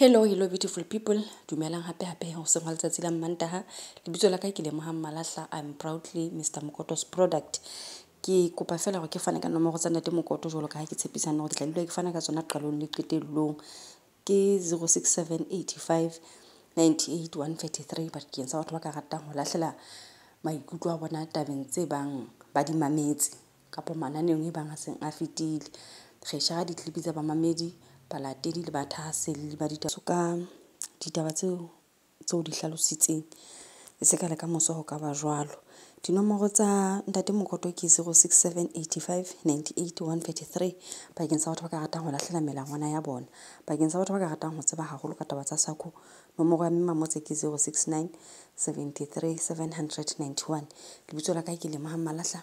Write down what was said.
hello hello beautiful people dumelang gape gape go sengwa letsatsi la mmantaga lebitso la ka ke lemogang malatla i'm proudly mr mokoto's product ke kopa fela gore ke fane ka nomoro tsa nete mokoto jalo ka ga ke tshepisang gore ke tla dilo ke fana ka tsona qalong le qetelelong ke 06785 98133 bakeng sa batho ba ka ratang go latlhela maikutlo a bona tabeng tse bang ba di mametse kapo mananeong e bang a seng a fetile re shara ditlepi tsa bamamedi balatedi le bathahaseli ba ditaba ka ditaba tseo tseo di hlalositseng e se ka le ka moso go ka ba jwalo dinomoro tsa ntate mokoto ke 0678598133 bakeng sa batho ba ka ratang go lahlela melangwana ya bona bakeng sa batho ba ka ratang go tseba gagolo ka taba tsa sako nomoro ya mmamotse ke 06973791 lebitso la ka ke lemogang malahla